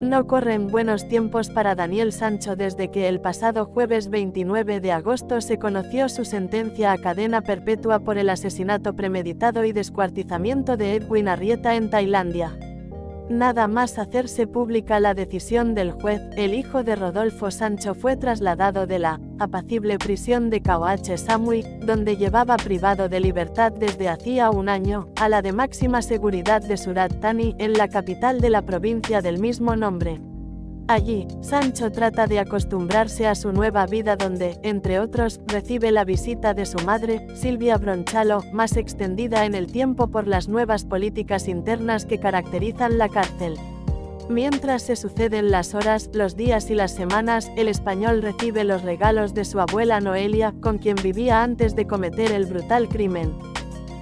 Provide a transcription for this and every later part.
No corren buenos tiempos para Daniel Sancho desde que el pasado jueves 29 de agosto se conoció su sentencia a cadena perpetua por el asesinato premeditado y descuartizamiento de Edwin Arrieta en Tailandia. Nada más hacerse pública la decisión del juez, el hijo de Rodolfo Sancho fue trasladado de la apacible prisión de Kaoache Samui, donde llevaba privado de libertad desde hacía un año, a la de máxima seguridad de Surat Thani, en la capital de la provincia del mismo nombre. Allí, Sancho trata de acostumbrarse a su nueva vida donde, entre otros, recibe la visita de su madre, Silvia Bronchalo, más extendida en el tiempo por las nuevas políticas internas que caracterizan la cárcel. Mientras se suceden las horas, los días y las semanas, el español recibe los regalos de su abuela Noelia, con quien vivía antes de cometer el brutal crimen.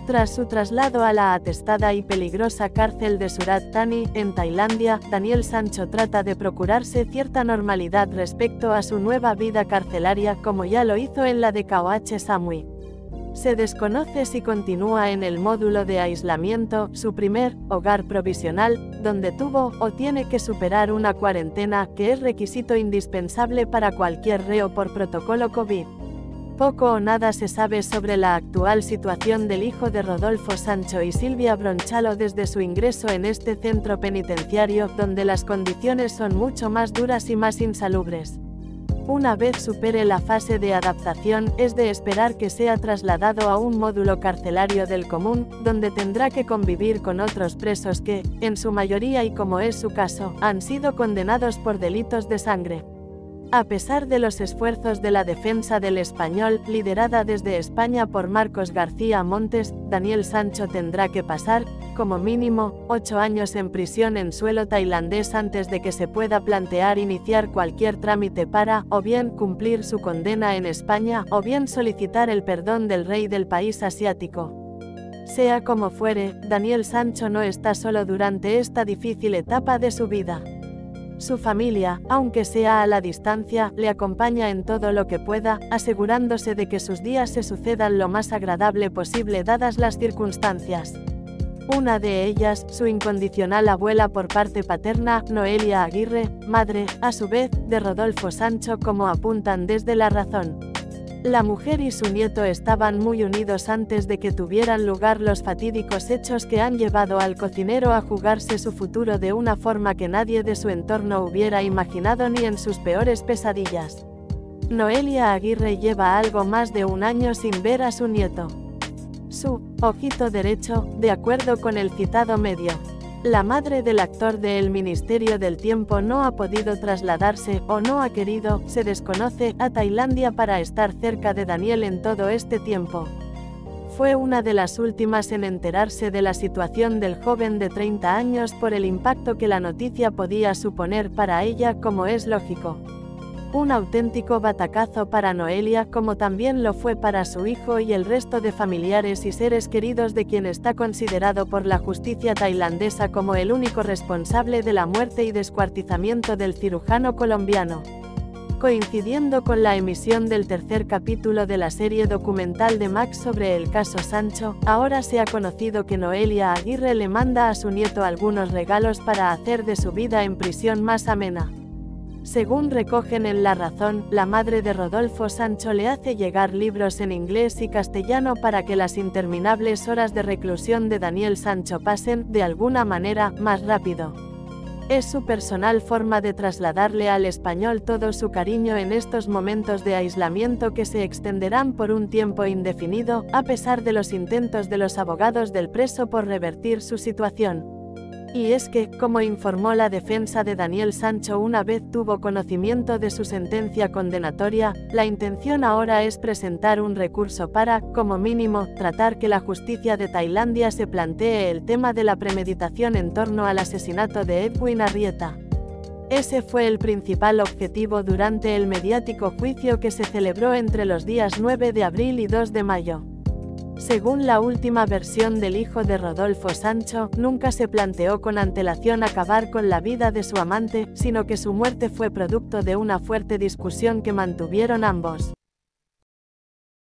Tras su traslado a la atestada y peligrosa cárcel de Surat Thani, en Tailandia, Daniel Sancho trata de procurarse cierta normalidad respecto a su nueva vida carcelaria como ya lo hizo en la de Kaoache Samui. Se desconoce si continúa en el módulo de aislamiento, su primer hogar provisional, donde tuvo o tiene que superar una cuarentena, que es requisito indispensable para cualquier reo por protocolo COVID. Poco o nada se sabe sobre la actual situación del hijo de Rodolfo Sancho y Silvia Bronchalo desde su ingreso en este centro penitenciario, donde las condiciones son mucho más duras y más insalubres. Una vez supere la fase de adaptación, es de esperar que sea trasladado a un módulo carcelario del común, donde tendrá que convivir con otros presos que, en su mayoría y como es su caso, han sido condenados por delitos de sangre. A pesar de los esfuerzos de la defensa del español, liderada desde España por Marcos García Montes, Daniel Sancho tendrá que pasar, como mínimo, ocho años en prisión en suelo tailandés antes de que se pueda plantear iniciar cualquier trámite para, o bien cumplir su condena en España, o bien solicitar el perdón del rey del país asiático. Sea como fuere, Daniel Sancho no está solo durante esta difícil etapa de su vida. Su familia, aunque sea a la distancia, le acompaña en todo lo que pueda, asegurándose de que sus días se sucedan lo más agradable posible dadas las circunstancias. Una de ellas, su incondicional abuela por parte paterna, Noelia Aguirre, madre, a su vez, de Rodolfo Sancho como apuntan desde la razón. La mujer y su nieto estaban muy unidos antes de que tuvieran lugar los fatídicos hechos que han llevado al cocinero a jugarse su futuro de una forma que nadie de su entorno hubiera imaginado ni en sus peores pesadillas. Noelia Aguirre lleva algo más de un año sin ver a su nieto. Su ojito derecho, de acuerdo con el citado medio. La madre del actor de El Ministerio del Tiempo no ha podido trasladarse, o no ha querido, se desconoce, a Tailandia para estar cerca de Daniel en todo este tiempo. Fue una de las últimas en enterarse de la situación del joven de 30 años por el impacto que la noticia podía suponer para ella como es lógico. Un auténtico batacazo para Noelia como también lo fue para su hijo y el resto de familiares y seres queridos de quien está considerado por la justicia tailandesa como el único responsable de la muerte y descuartizamiento del cirujano colombiano. Coincidiendo con la emisión del tercer capítulo de la serie documental de Max sobre el caso Sancho, ahora se ha conocido que Noelia Aguirre le manda a su nieto algunos regalos para hacer de su vida en prisión más amena. Según recogen en La Razón, la madre de Rodolfo Sancho le hace llegar libros en inglés y castellano para que las interminables horas de reclusión de Daniel Sancho pasen, de alguna manera, más rápido. Es su personal forma de trasladarle al español todo su cariño en estos momentos de aislamiento que se extenderán por un tiempo indefinido, a pesar de los intentos de los abogados del preso por revertir su situación. Y es que, como informó la defensa de Daniel Sancho una vez tuvo conocimiento de su sentencia condenatoria, la intención ahora es presentar un recurso para, como mínimo, tratar que la justicia de Tailandia se plantee el tema de la premeditación en torno al asesinato de Edwin Arrieta. Ese fue el principal objetivo durante el mediático juicio que se celebró entre los días 9 de abril y 2 de mayo. Según la última versión del hijo de Rodolfo Sancho, nunca se planteó con antelación acabar con la vida de su amante, sino que su muerte fue producto de una fuerte discusión que mantuvieron ambos.